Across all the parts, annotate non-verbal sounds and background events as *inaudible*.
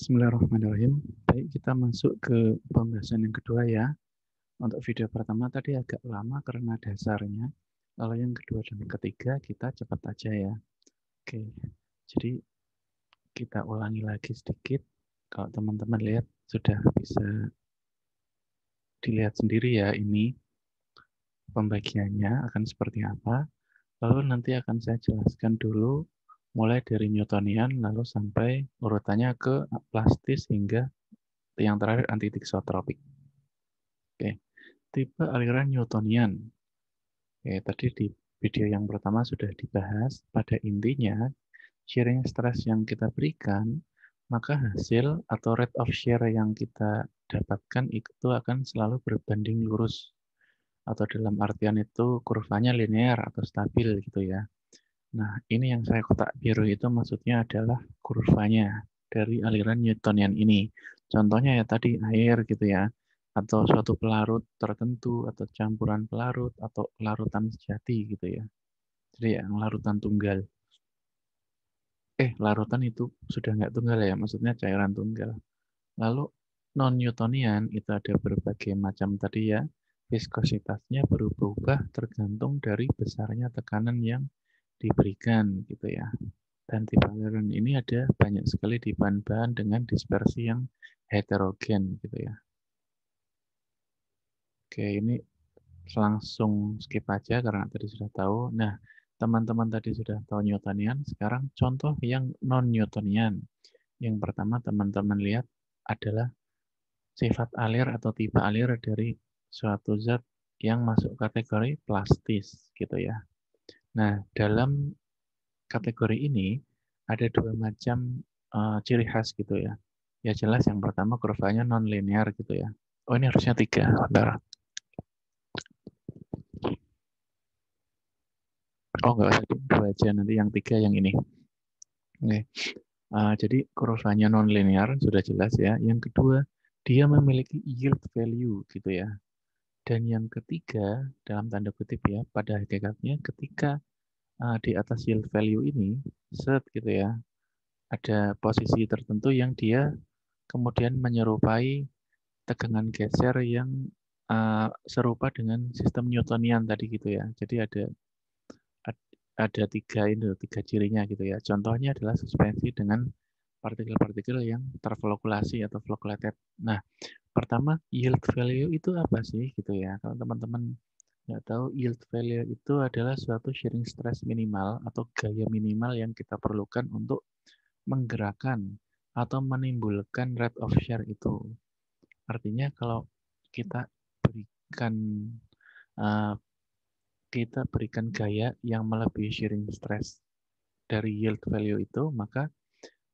Bismillahirrahmanirrahim. Baik, kita masuk ke pembahasan yang kedua ya. Untuk video pertama tadi agak lama karena dasarnya. Lalu yang kedua dan ketiga kita cepat aja ya. Oke, jadi kita ulangi lagi sedikit. Kalau teman-teman lihat sudah bisa dilihat sendiri ya ini pembagiannya akan seperti apa. Lalu nanti akan saya jelaskan dulu mulai dari Newtonian lalu sampai urutannya ke plastis hingga yang terakhir antitixotropik. Oke, tipe aliran Newtonian. Oke, tadi di video yang pertama sudah dibahas. Pada intinya, sharing stress yang kita berikan, maka hasil atau rate of share yang kita dapatkan itu akan selalu berbanding lurus. Atau dalam artian itu kurvanya linear atau stabil gitu ya. Nah, ini yang saya kotak biru itu maksudnya adalah kurvanya dari aliran Newtonian ini. Contohnya ya tadi air gitu ya, atau suatu pelarut tertentu, atau campuran pelarut, atau larutan sejati gitu ya. Jadi yang larutan tunggal. Eh, larutan itu sudah nggak tunggal ya, maksudnya cairan tunggal. Lalu non-Newtonian itu ada berbagai macam tadi ya, viskositasnya berubah-ubah tergantung dari besarnya tekanan yang diberikan gitu ya. Dan tipe aliran ini ada banyak sekali di bahan-bahan dengan dispersi yang heterogen gitu ya. Oke, ini langsung skip aja karena tadi sudah tahu. Nah, teman-teman tadi sudah tahu Newtonian, sekarang contoh yang non-Newtonian. Yang pertama teman-teman lihat adalah sifat alir atau tipe alir dari suatu zat yang masuk kategori plastis gitu ya. Nah, dalam kategori ini ada dua macam uh, ciri khas gitu ya. Ya jelas yang pertama kurvanya non-linear gitu ya. Oh ini harusnya tiga. Bentar. Oh nggak usah dua aja nanti yang tiga yang ini. Oke. Uh, jadi kurvanya non-linear sudah jelas ya. Yang kedua dia memiliki yield value gitu ya. Dan yang ketiga, dalam tanda kutip ya, pada hakikatnya ketika uh, di atas yield value ini, set gitu ya, ada posisi tertentu yang dia kemudian menyerupai tegangan geser yang uh, serupa dengan sistem Newtonian tadi gitu ya. Jadi ada ada tiga ini tiga cirinya gitu ya. Contohnya adalah suspensi dengan partikel-partikel yang terflokulasi atau flocculated. Nah, pertama yield value itu apa sih gitu ya? Kalau teman-teman nggak tahu yield value itu adalah suatu shearing stress minimal atau gaya minimal yang kita perlukan untuk menggerakkan atau menimbulkan rate of shear itu. Artinya kalau kita berikan uh, kita berikan gaya yang melebihi shearing stress dari yield value itu, maka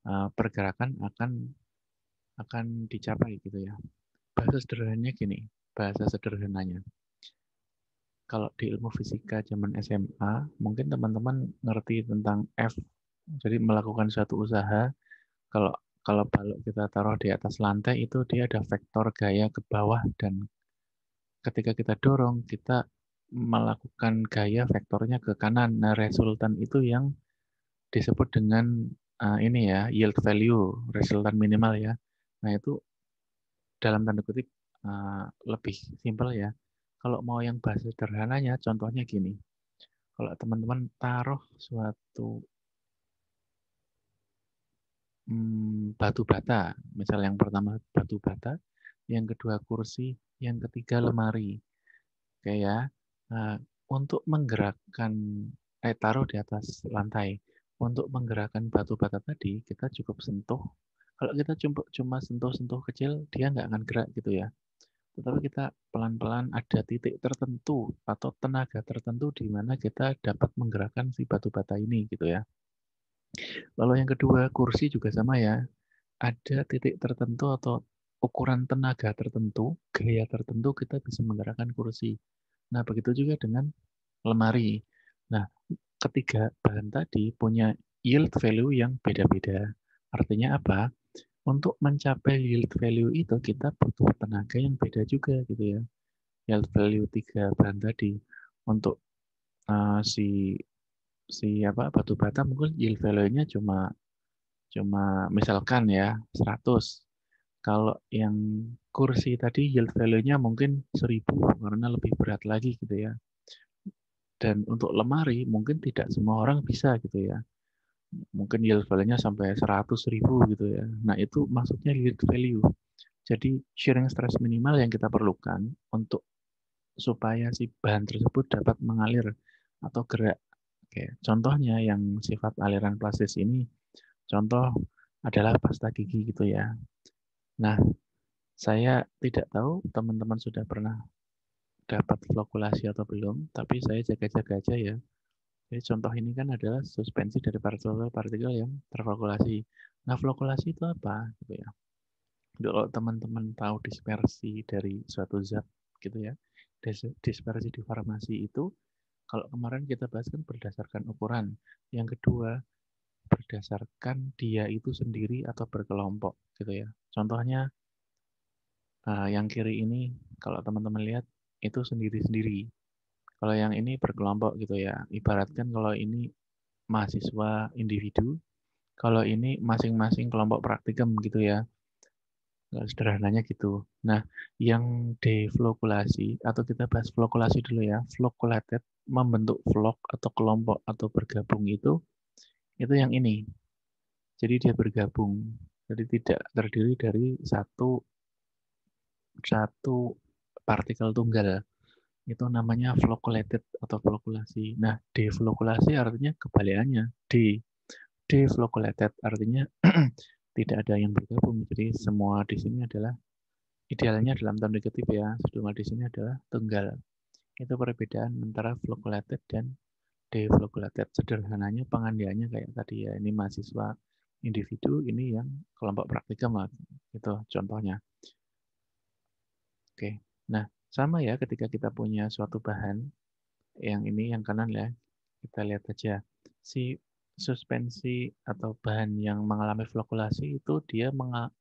Eh, pergerakan akan akan dicapai gitu ya. Bahasa sederhananya gini, bahasa sederhananya. Kalau di ilmu fisika zaman SMA, mungkin teman-teman ngerti tentang F. Jadi melakukan suatu usaha, kalau kalau balok kita taruh di atas lantai itu dia ada vektor gaya ke bawah dan ketika kita dorong kita melakukan gaya vektornya ke kanan. Nah, resultan itu yang disebut dengan uh, ini ya yield value resultan minimal ya. Nah itu dalam tanda kutip uh, lebih simpel ya. Kalau mau yang bahasa sederhananya, contohnya gini. Kalau teman-teman taruh suatu hmm, batu bata, misal yang pertama batu bata, yang kedua kursi, yang ketiga lemari. Oke ya. Nah, untuk menggerakkan eh taruh di atas lantai untuk menggerakkan batu bata tadi, kita cukup sentuh. Kalau kita cuma, cuma sentuh-sentuh kecil, dia nggak akan gerak gitu ya. Tetapi kita pelan-pelan ada titik tertentu atau tenaga tertentu di mana kita dapat menggerakkan si batu bata ini gitu ya. Lalu yang kedua, kursi juga sama ya. Ada titik tertentu atau ukuran tenaga tertentu, gaya tertentu kita bisa menggerakkan kursi. Nah, begitu juga dengan lemari. Nah, ketiga bahan tadi punya yield value yang beda-beda. Artinya apa? Untuk mencapai yield value itu kita butuh tenaga yang beda juga gitu ya. Yield value tiga bahan tadi untuk uh, si si apa batu bata mungkin yield value-nya cuma cuma misalkan ya 100. Kalau yang kursi tadi yield value-nya mungkin 1000 karena lebih berat lagi gitu ya. Dan untuk lemari mungkin tidak semua orang bisa gitu ya. Mungkin yield value-nya sampai 100 ribu gitu ya. Nah itu maksudnya yield value. Jadi sharing stress minimal yang kita perlukan untuk supaya si bahan tersebut dapat mengalir atau gerak. Oke, contohnya yang sifat aliran plastis ini, contoh adalah pasta gigi gitu ya. Nah, saya tidak tahu teman-teman sudah pernah dapat flokulasi atau belum, tapi saya jaga-jaga aja ya. Jadi contoh ini kan adalah suspensi dari partikel-partikel yang terflokulasi. Nah, flokulasi itu apa? Gitu ya. Kalau teman-teman tahu dispersi dari suatu zat gitu ya, dispersi di farmasi itu, kalau kemarin kita bahas kan berdasarkan ukuran. Yang kedua, berdasarkan dia itu sendiri atau berkelompok gitu ya. Contohnya uh, yang kiri ini kalau teman-teman lihat itu sendiri-sendiri. Kalau yang ini berkelompok gitu ya. Ibaratkan kalau ini mahasiswa individu, kalau ini masing-masing kelompok praktikum gitu ya. Sederhananya gitu. Nah, yang deflokulasi atau kita bahas flokulasi dulu ya. Floculated membentuk vlog atau kelompok atau bergabung itu itu yang ini. Jadi dia bergabung. Jadi tidak terdiri dari satu satu partikel tunggal. Itu namanya flocculated atau flokulasi. Nah, deflokulasi artinya kebalikannya. De deflocculated artinya *clears throat* tidak ada yang bergabung. Jadi semua di sini adalah idealnya dalam tanda kutip ya, semua di sini adalah tunggal. Itu perbedaan antara flocculated dan deflocculated. Sederhananya pengandiannya kayak tadi ya, ini mahasiswa individu, ini yang kelompok praktikum lah. Itu contohnya. Oke, nah sama ya ketika kita punya suatu bahan, yang ini yang kanan ya, kita lihat aja. Si suspensi atau bahan yang mengalami flokulasi itu dia me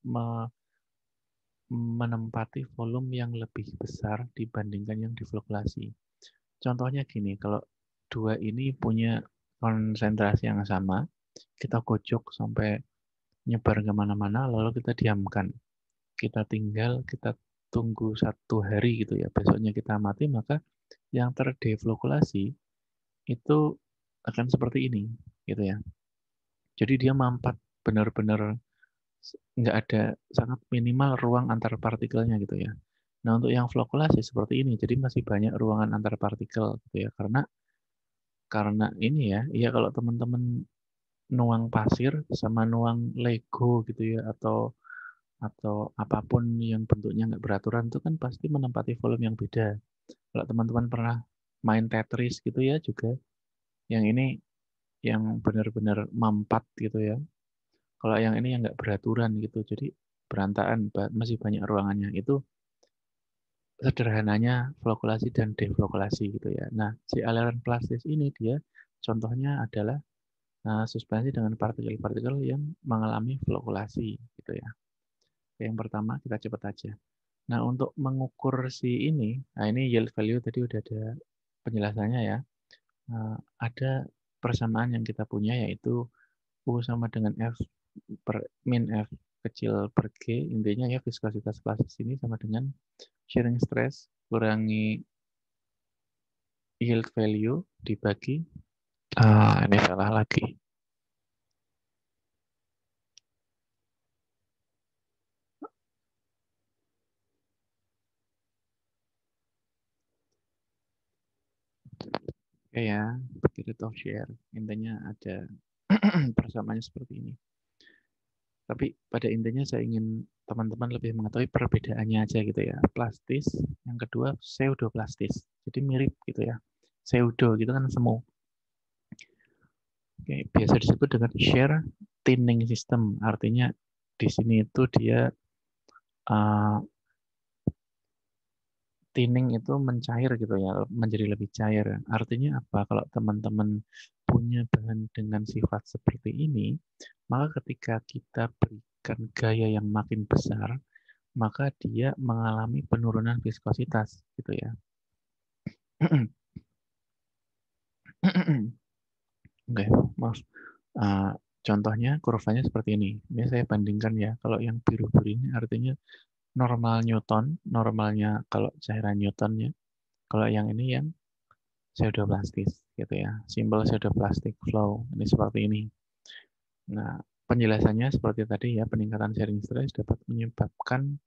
menempati volume yang lebih besar dibandingkan yang diflokulasi. Contohnya gini, kalau dua ini punya konsentrasi yang sama, kita kocok sampai nyebar ke mana-mana, lalu kita diamkan. Kita tinggal, kita tunggu satu hari gitu ya, besoknya kita mati, maka yang terdeflokulasi itu akan seperti ini, gitu ya. Jadi dia mampat benar-benar nggak ada sangat minimal ruang antar partikelnya gitu ya. Nah untuk yang flokulasi seperti ini, jadi masih banyak ruangan antar partikel gitu ya, karena karena ini ya, iya kalau teman-teman nuang pasir sama nuang Lego gitu ya atau atau apa pun yang bentuknya nggak beraturan itu kan pasti menempati volume yang beda. Kalau teman-teman pernah main Tetris gitu ya juga, yang ini yang benar-benar mampat gitu ya. Kalau yang ini yang nggak beraturan gitu, jadi berantakan, masih banyak ruangannya. Itu sederhananya flokulasi dan deflokulasi gitu ya. Nah, si aliran plastis ini dia contohnya adalah uh, suspensi dengan partikel-partikel yang mengalami flokulasi gitu ya. Yang pertama kita cepat aja. Nah, untuk mengukur si ini, nah ini yield value tadi udah ada penjelasannya ya. Uh, ada persamaan yang kita punya yaitu U sama dengan F per min F kecil per G, intinya ya viskositas plastis ini sama dengan sharing stress kurangi yield value dibagi ah ini salah lagi Oke ya, spirit of share. Intinya ada *clears throat* persamaannya seperti ini. Tapi pada intinya saya ingin teman-teman lebih mengetahui perbedaannya aja gitu ya. Plastis, yang kedua pseudoplastis. Jadi mirip gitu ya. Pseudo gitu kan semu. Oke, biasa disebut dengan share thinning system. Artinya di sini itu dia uh, thinning itu mencair gitu ya, menjadi lebih cair. Artinya apa? Kalau teman-teman punya bahan dengan sifat seperti ini, maka ketika kita berikan gaya yang makin besar, maka dia mengalami penurunan viskositas, gitu ya. *clears throat* Oke, okay. Uh, contohnya kurvanya seperti ini. Ini saya bandingkan ya. Kalau yang biru-biru ini artinya normal Newton, normalnya kalau cairan Newtonnya. Kalau yang ini yang pseudoplastis gitu ya. Simbol pseudoplastic flow. Ini seperti ini. Nah, penjelasannya seperti tadi ya, peningkatan sharing stress dapat menyebabkan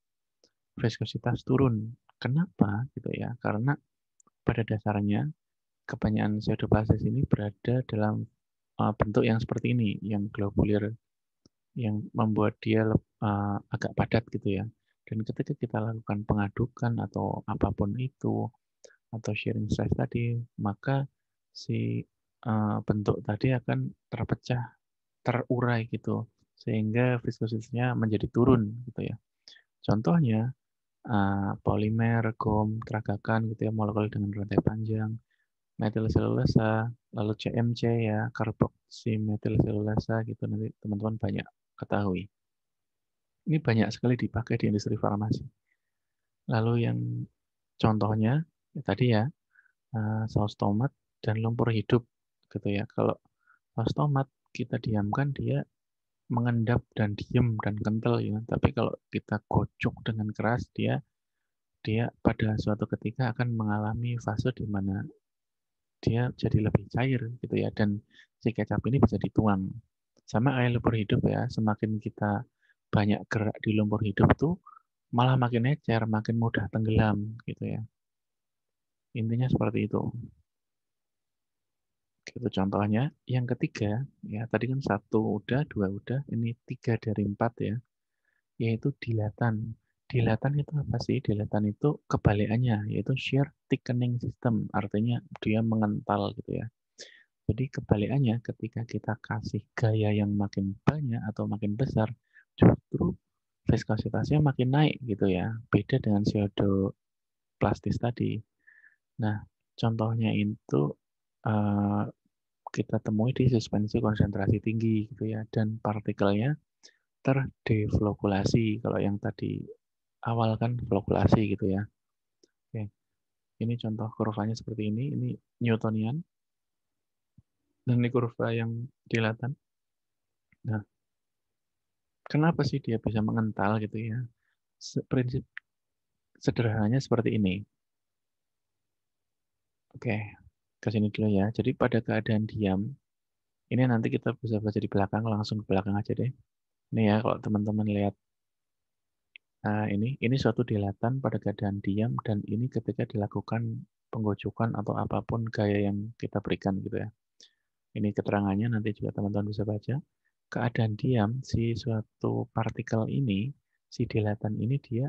viskositas turun. Kenapa gitu ya? Karena pada dasarnya kebanyakan pseudoplastis ini berada dalam uh, bentuk yang seperti ini, yang globulir, yang membuat dia uh, agak padat gitu ya. Dan ketika kita lakukan pengadukan atau apa pun itu, atau sharing stress tadi, maka si uh, bentuk tadi akan terpecah, terurai gitu, sehingga viskositasnya menjadi turun gitu ya. Contohnya, uh, polimer, gom, teragakan gitu ya, molekul dengan rantai panjang, metil selulasa, lalu CMC ya, metil selulasa gitu nanti teman-teman banyak ketahui. Ini banyak sekali dipakai di industri farmasi. Lalu yang contohnya ya tadi ya uh, saus tomat dan lumpur hidup gitu ya. Kalau saus tomat kita diamkan dia mengendap dan diem dan kental ya. Tapi kalau kita kocok dengan keras dia dia pada suatu ketika akan mengalami fase di mana dia jadi lebih cair gitu ya dan si kecap ini bisa dituang sama kayak lumpur hidup ya semakin kita banyak gerak di lumpur hidup tuh malah makin ecer makin mudah tenggelam gitu ya intinya seperti itu itu contohnya yang ketiga ya tadi kan satu udah dua udah ini tiga dari empat ya yaitu dilatan Dilatan itu apa sih? Dilatan itu kebalikannya, yaitu shear thickening system. Artinya dia mengental gitu ya. Jadi kebalikannya ketika kita kasih gaya yang makin banyak atau makin besar, justru viskositasnya makin naik gitu ya. Beda dengan CO2 plastis tadi. Nah, contohnya itu uh, kita temui di suspensi konsentrasi tinggi gitu ya dan partikelnya terdeflokulasi kalau yang tadi awal kan flokulasi gitu ya. Oke. Ini contoh kurvanya seperti ini. Ini Newtonian. Dan ini kurva yang dilatan. Nah, kenapa sih dia bisa mengental gitu ya? Prinsip sederhananya seperti ini. Oke, ke sini dulu ya. Jadi pada keadaan diam, ini nanti kita bisa baca di belakang, langsung ke belakang aja deh. Ini ya, kalau teman-teman lihat Nah, ini ini suatu dilatan pada keadaan diam dan ini ketika dilakukan penggojokan atau apa pun gaya yang kita berikan gitu ya. Ini keterangannya nanti juga teman-teman bisa baca. Keadaan diam si suatu partikel ini, si dilatan ini dia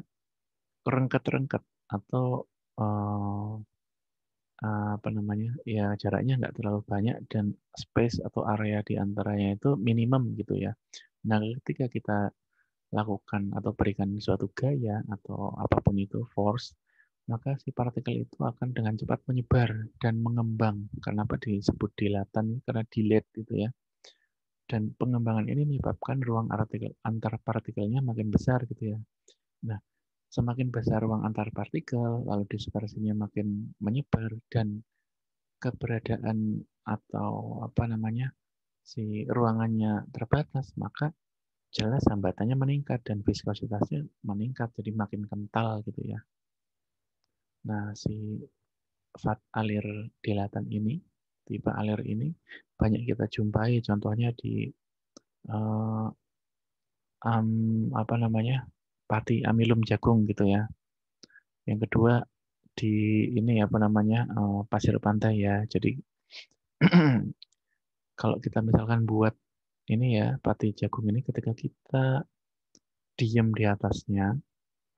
rengket-rengket atau uh, apa namanya ya jaraknya nggak terlalu banyak dan space atau area di antaranya itu minimum gitu ya. Nah ketika kita lakukan atau berikan suatu gaya atau apa pun itu force, maka si partikel itu akan dengan cepat menyebar dan mengembang. Kenapa disebut dilatan? Karena dilat itu ya. Dan pengembangan ini menyebabkan ruang artikel, antar partikelnya makin besar gitu ya. Nah, semakin besar ruang antar partikel, lalu dispersinya makin menyebar dan keberadaan atau apa namanya si ruangannya terbatas, maka jelas hambatannya meningkat dan viskositasnya meningkat jadi makin kental gitu ya. Nah, si fat alir dilatan ini, tipe alir ini banyak kita jumpai contohnya di uh, um, apa namanya? pati amilum jagung gitu ya. Yang kedua di ini apa namanya? Uh, pasir pantai ya. Jadi *clears throat* kalau kita misalkan buat ini ya pati jagung ini ketika kita diem di atasnya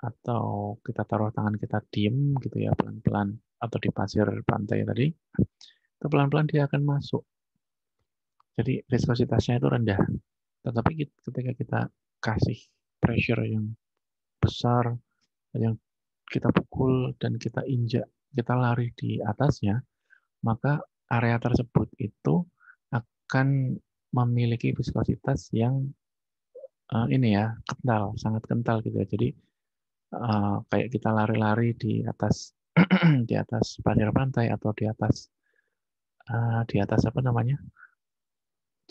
atau kita taruh tangan kita diem gitu ya pelan-pelan atau di pasir pantai tadi itu pelan-pelan dia akan masuk jadi viskositasnya itu rendah tetapi ketika kita kasih pressure yang besar yang kita pukul dan kita injak kita lari di atasnya maka area tersebut itu akan memiliki viskositas yang uh, ini ya kental, sangat kental gitu ya. Jadi uh, kayak kita lari-lari di atas *clears throat* di atas pasir pantai atau di atas uh, di atas apa namanya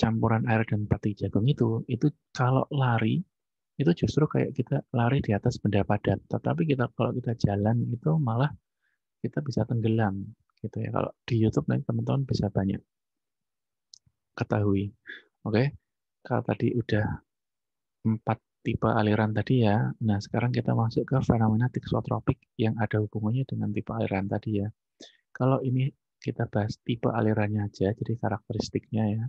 campuran air dan pati jagung itu, itu kalau lari itu justru kayak kita lari di atas benda padat. Tetapi kita kalau kita jalan itu malah kita bisa tenggelam gitu ya. Kalau di YouTube nanti teman-teman bisa banyak ketahui. Oke. Kalau tadi udah empat tipe aliran tadi ya. Nah, sekarang kita masuk ke fenomena tiksotropik yang ada hubungannya dengan tipe aliran tadi ya. Kalau ini kita bahas tipe alirannya aja, jadi karakteristiknya ya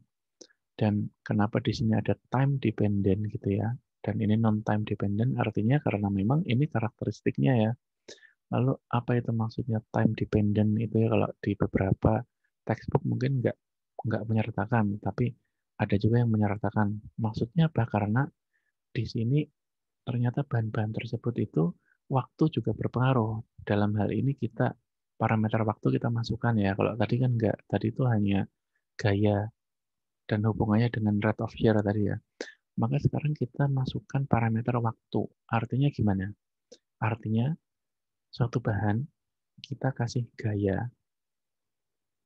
dan kenapa di sini ada time dependent gitu ya. Dan ini non time dependent artinya karena memang ini karakteristiknya ya. Lalu apa itu maksudnya time dependent itu ya kalau di beberapa textbook mungkin nggak nggak menyertakan, tapi ada juga yang menyertakan. Maksudnya apa? Karena di sini ternyata bahan-bahan tersebut itu waktu juga berpengaruh. Dalam hal ini kita parameter waktu kita masukkan ya. Kalau tadi kan nggak, tadi itu hanya gaya dan hubungannya dengan rate of share tadi ya. Maka sekarang kita masukkan parameter waktu. Artinya gimana? Artinya suatu bahan kita kasih gaya,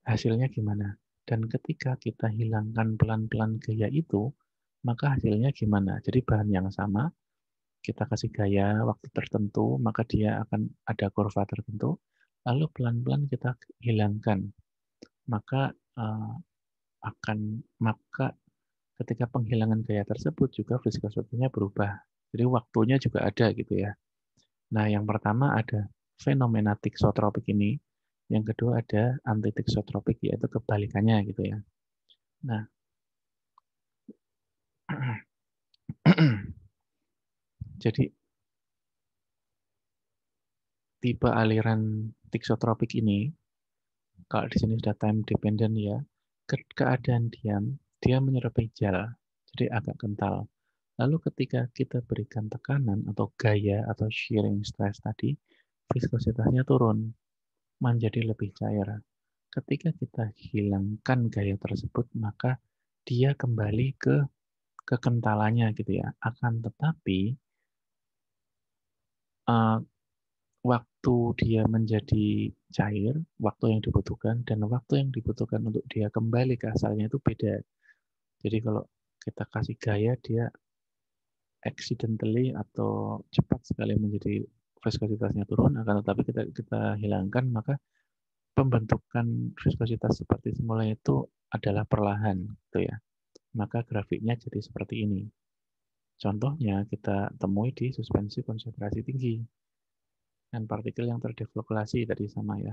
hasilnya gimana? Dan ketika kita hilangkan pelan-pelan gaya itu, maka hasilnya gimana? Jadi bahan yang sama, kita kasih gaya waktu tertentu, maka dia akan ada kurva tertentu, lalu pelan-pelan kita hilangkan. Maka uh, akan maka ketika penghilangan gaya tersebut juga viskositasnya berubah. Jadi waktunya juga ada gitu ya. Nah, yang pertama ada fenomena tiksotropik ini. Yang kedua ada anti tiksotropik yaitu kebalikannya gitu ya. Nah, *clears throat* jadi tipe aliran tiksotropik ini kalau di sini sudah time dependent ya keadaan diam, dia menyerupai gel, jadi agak kental. Lalu ketika kita berikan tekanan atau gaya atau shearing stress tadi, viskositasnya turun, menjadi lebih cair. Ketika kita hilangkan gaya tersebut, maka dia kembali ke kekentalannya gitu ya. Akan tetapi uh, waktu dia menjadi cair, waktu yang dibutuhkan, dan waktu yang dibutuhkan untuk dia kembali ke asalnya itu beda. Jadi kalau kita kasih gaya, dia accidentally atau cepat sekali menjadi viskositasnya turun, akan tetapi kita, kita hilangkan, maka pembentukan viskositas seperti semula itu adalah perlahan, gitu ya. Maka grafiknya jadi seperti ini. Contohnya kita temui di suspensi konsentrasi tinggi dan partikel yang terdeflokulasi tadi sama ya.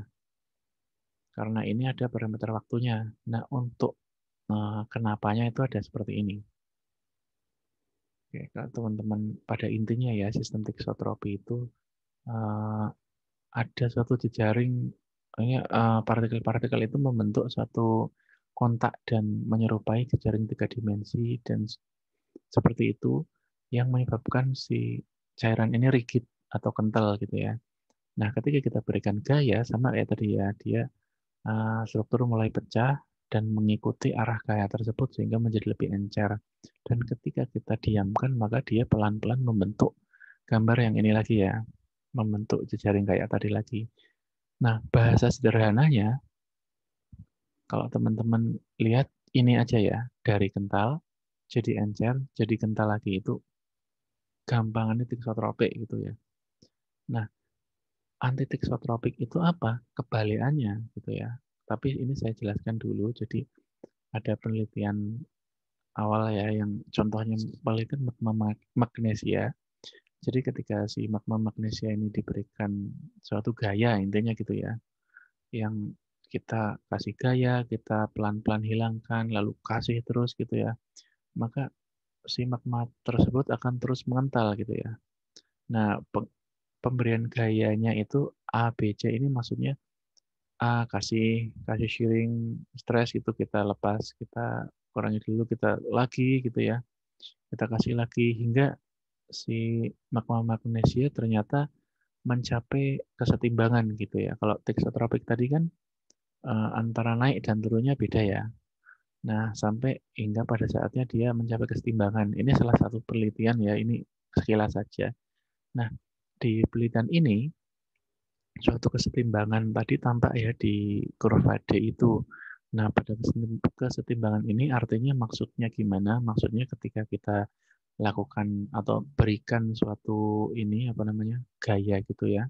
Karena ini ada parameter waktunya. Nah, untuk uh, kenapanya itu ada seperti ini. Oke, kalau teman-teman pada intinya ya, sistem tiksotropi itu uh, ada suatu jejaring partikel-partikel uh, itu membentuk suatu kontak dan menyerupai jejaring tiga dimensi dan seperti itu yang menyebabkan si cairan ini rigid atau kental gitu ya. Nah, ketika kita berikan gaya, sama kayak tadi ya, dia uh, struktur mulai pecah dan mengikuti arah gaya tersebut sehingga menjadi lebih encer. Dan ketika kita diamkan, maka dia pelan-pelan membentuk gambar yang ini lagi ya, membentuk jejaring kayak tadi lagi. Nah, bahasa sederhananya, kalau teman-teman lihat ini aja ya, dari kental jadi encer, jadi kental lagi itu gampangannya tiksotropik gitu ya. Nah, antitiksotropik itu apa? Kebalikannya gitu ya. Tapi ini saya jelaskan dulu. Jadi ada penelitian awal ya yang contohnya penelitian magma magnesia. Jadi ketika si magma magnesia ini diberikan suatu gaya intinya gitu ya. Yang kita kasih gaya, kita pelan-pelan hilangkan, lalu kasih terus gitu ya. Maka si magma tersebut akan terus mengental gitu ya. Nah, pemberian gayanya itu A, B, C ini maksudnya A kasih kasih sharing stress itu kita lepas, kita kurangi dulu, kita lagi gitu ya. Kita kasih lagi hingga si magma magnesia ternyata mencapai kesetimbangan gitu ya. Kalau teksotropik tadi kan eh, antara naik dan turunnya beda ya. Nah, sampai hingga pada saatnya dia mencapai kesetimbangan. Ini salah satu penelitian ya, ini sekilas saja. Nah, di penelitian ini suatu kesetimbangan tadi tampak ya di kurva D itu Nah, pada kesetimbangan ini artinya maksudnya gimana? Maksudnya ketika kita lakukan atau berikan suatu ini apa namanya gaya gitu ya.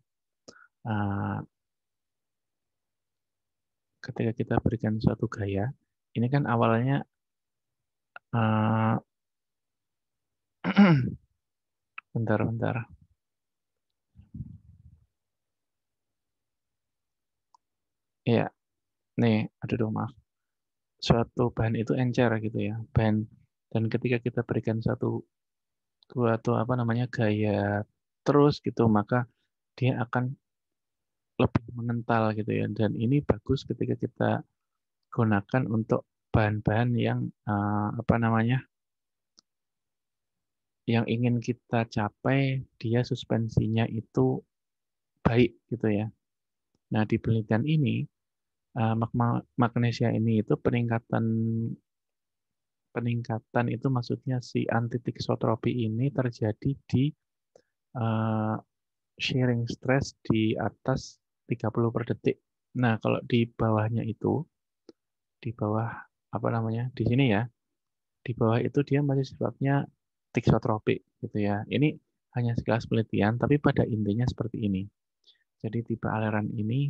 Uh, ketika kita berikan suatu gaya, ini kan awalnya uh, *clears throat* bentar bentar. Iya, nih, aduh dong maaf. Suatu bahan itu encer gitu ya, bahan dan ketika kita berikan satu suatu apa namanya gaya terus gitu, maka dia akan lebih mengental gitu ya. Dan ini bagus ketika kita gunakan untuk bahan-bahan yang uh, apa namanya yang ingin kita capai dia suspensinya itu baik gitu ya. Nah di penelitian ini uh, magnesia ini itu peningkatan peningkatan itu maksudnya si antitixotropi ini terjadi di uh, sharing stress di atas 30 per detik. Nah, kalau di bawahnya itu, di bawah apa namanya, di sini ya, di bawah itu dia masih sifatnya tixotropik gitu ya. Ini hanya sekelas penelitian, tapi pada intinya seperti ini. Jadi tipe aliran ini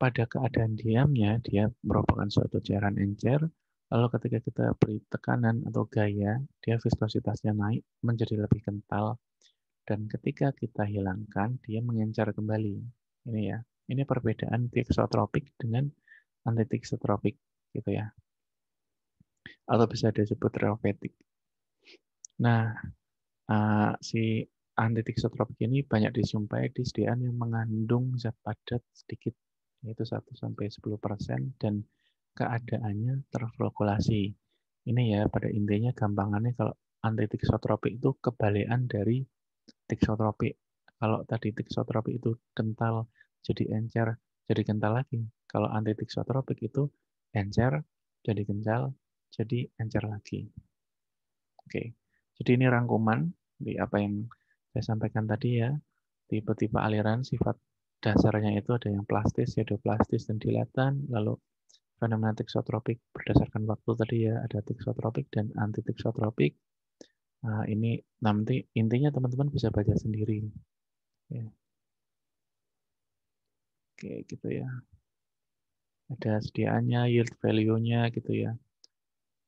pada keadaan diamnya dia merupakan suatu cairan encer, lalu ketika kita beri tekanan atau gaya, dia viskositasnya naik menjadi lebih kental, dan ketika kita hilangkan, dia mengencar kembali. Ini ya, ini perbedaan tixotropik dengan antitixotropik gitu ya. Atau bisa disebut relvetic. Nah, uh, si antitixotropik ini banyak disumpai di sediaan yang mengandung zat padat sedikit yaitu 1 sampai 10% dan keadaannya terflokulasi. Ini ya pada intinya gampangannya kalau antitixotropik itu kebalikan dari tixotropik. Kalau tadi tixotropik itu kental jadi encer, jadi kental lagi. Kalau antitixotropik itu encer, jadi kental, jadi encer lagi. Oke, jadi ini rangkuman di apa yang saya sampaikan tadi ya, tipe-tipe aliran, sifat dasarnya itu ada yang plastis, plastis dan dilatan, lalu fenomena tixotropik berdasarkan waktu tadi ya, ada tixotropik dan anti tixotropik. Nah, ini nanti intinya teman-teman bisa baca sendiri. Ya. Oke, gitu ya. Ada sediaannya, yield value-nya gitu ya.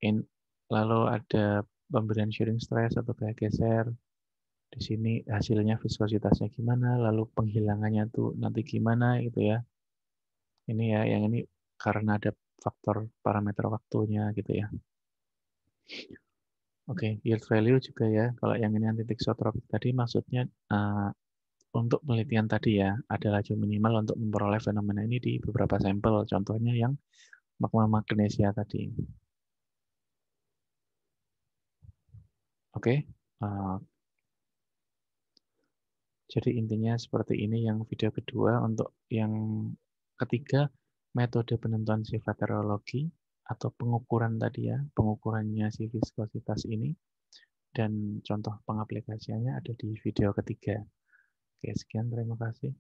In, lalu ada pemberian sharing stress atau kayak geser, di sini hasilnya viskositasnya gimana, lalu penghilangannya tuh nanti gimana gitu ya. Ini ya, yang ini karena ada faktor parameter waktunya gitu ya. Oke, okay, yield value juga ya. Kalau yang ini anti tixotropik tadi maksudnya uh, untuk penelitian tadi ya, ada laju minimal untuk memperoleh fenomena ini di beberapa sampel. Contohnya yang magma magnesia tadi. Oke, okay. uh, jadi intinya seperti ini yang video kedua. Untuk yang ketiga, metode penentuan sifat terologi atau pengukuran tadi ya, pengukurannya si viskositas ini. Dan contoh pengaplikasiannya ada di video ketiga. Oke, sekian. Terima kasih.